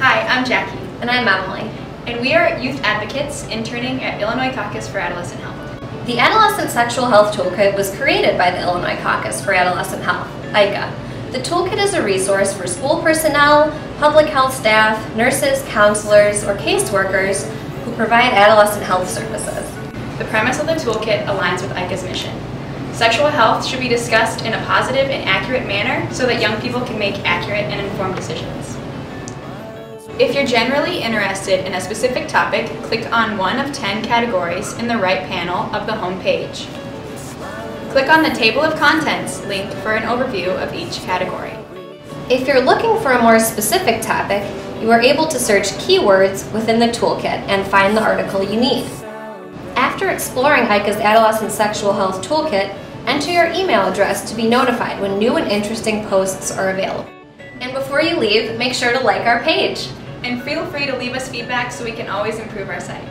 Hi, I'm Jackie, And I'm Emily. and we are youth advocates interning at Illinois Caucus for Adolescent Health. The Adolescent Sexual Health Toolkit was created by the Illinois Caucus for Adolescent Health, ICAH. The toolkit is a resource for school personnel, public health staff, nurses, counselors, or caseworkers who provide adolescent health services. The premise of the toolkit aligns with ICAH's mission. Sexual health should be discussed in a positive and accurate manner so that young people can make accurate and informed decisions. If you're generally interested in a specific topic, click on one of 10 categories in the right panel of the home page. Click on the Table of Contents link for an overview of each category. If you're looking for a more specific topic, you are able to search keywords within the toolkit and find the article you need. After exploring ICAH's Adolescent Sexual Health Toolkit, enter your email address to be notified when new and interesting posts are available. And before you leave, make sure to like our page. And feel free to leave us feedback so we can always improve our site.